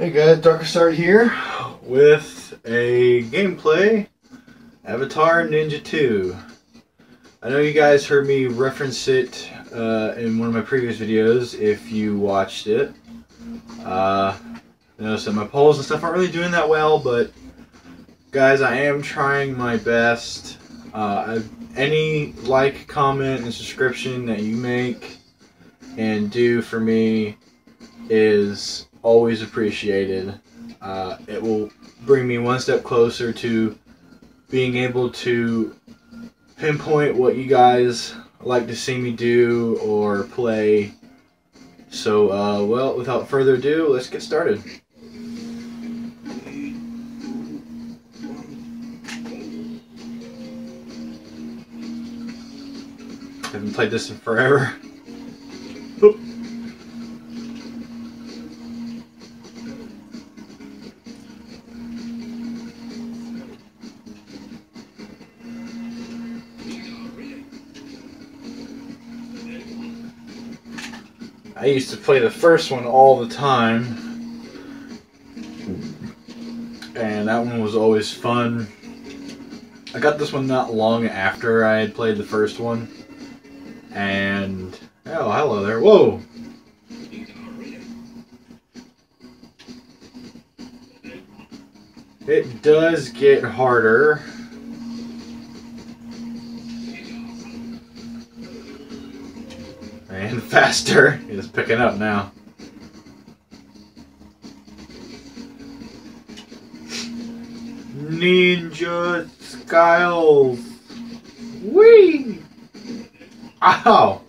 Hey guys, Darkest Heart here with a gameplay Avatar Ninja 2. I know you guys heard me reference it uh, in one of my previous videos if you watched it. Uh, I noticed that my polls and stuff aren't really doing that well, but guys, I am trying my best. Uh, any like, comment, and subscription that you make and do for me is always appreciated. Uh, it will bring me one step closer to being able to pinpoint what you guys like to see me do or play. So, uh, well, without further ado, let's get started. Haven't played this in forever. Oop. I used to play the first one all the time. And that one was always fun. I got this one not long after I had played the first one. And oh, hello there. Whoa. It does get harder. And faster. It's picking up now. Ninja Skiles. Whee! Ow!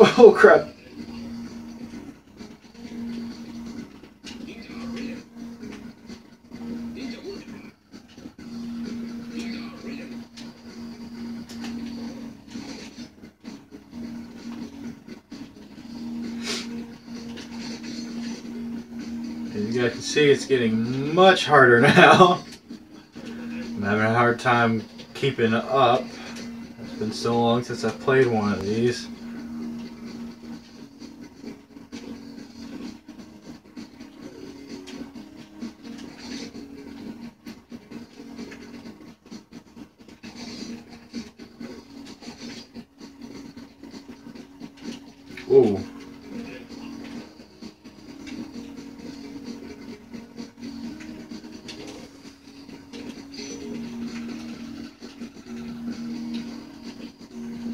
Oh, oh crap. As you guys can see, it's getting much harder now. I'm having a hard time keeping up. It's been so long since I've played one of these. Ooh.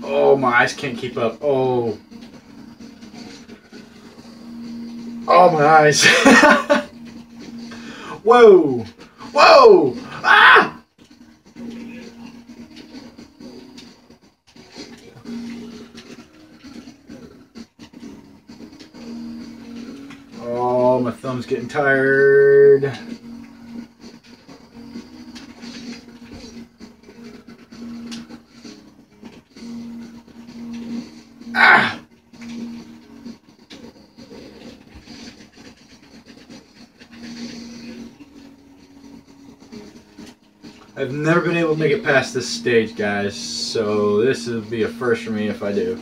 Oh, my eyes can't keep up. Oh. Oh, my eyes. Whoa. Whoa. Ah! Oh, my thumb's getting tired. Ah! I've never been able to make it past this stage, guys, so this will be a first for me if I do.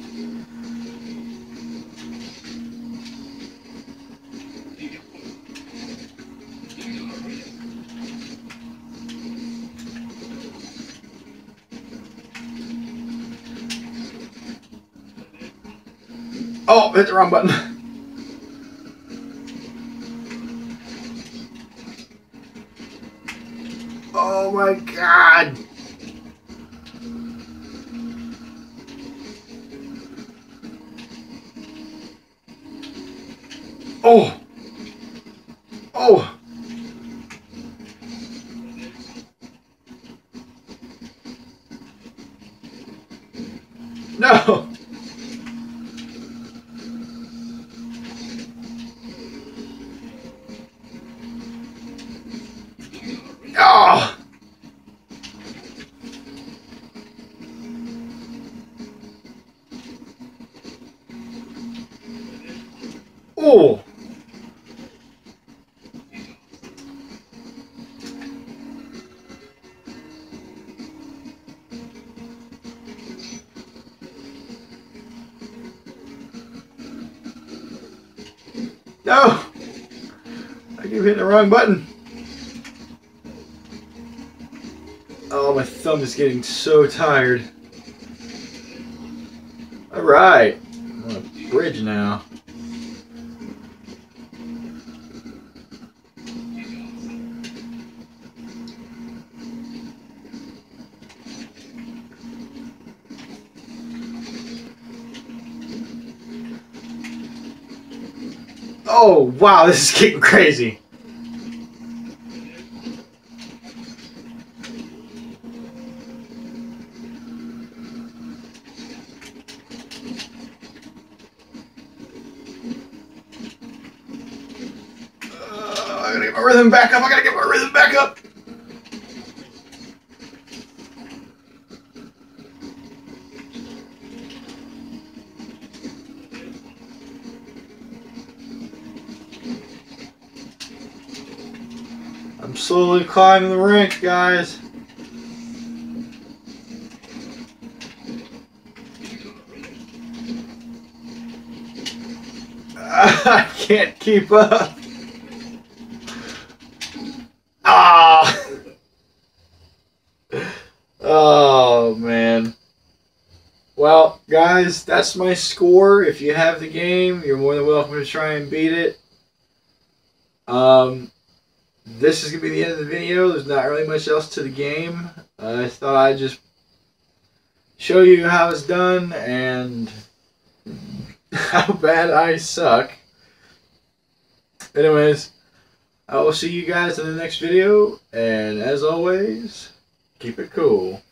Oh, hit the wrong button. Oh my god. Oh. Oh. No. Oh! No! I keep hitting the wrong button. Oh, my thumb is getting so tired. Alright. I'm on a bridge now. Oh, wow, this is getting crazy. Uh, I gotta get my rhythm back up. I gotta get my rhythm back up. I'm slowly climbing the rank, guys. I can't keep up. Ah! Oh, man. Well, guys, that's my score. If you have the game, you're more than welcome to try and beat it. Um, this is going to be the end of the video. There's not really much else to the game. I thought I'd just show you how it's done and how bad I suck. Anyways, I will see you guys in the next video, and as always, keep it cool.